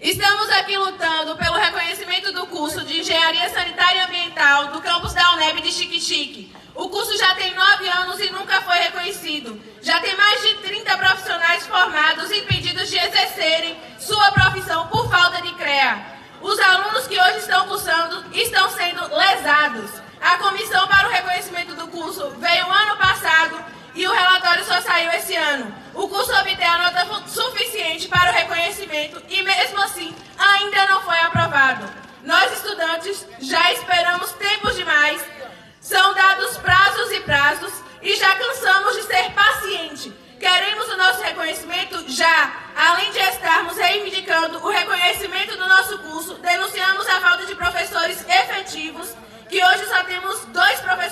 Estamos aqui lutando pelo reconhecimento do curso de Engenharia Sanitária e Ambiental do campus da UNEB de Chique-Chique. O curso já tem nove anos e nunca foi reconhecido. Já tem mais de 30 profissionais formados impedidos de exercerem sua profissão por falta de CREA. Os alunos que hoje estão cursando estão sendo lesados. antes, já esperamos tempos demais, são dados prazos e prazos e já cansamos de ser paciente. Queremos o nosso reconhecimento já. Além de estarmos reivindicando o reconhecimento do nosso curso, denunciamos a falta de professores efetivos, que hoje só temos dois professores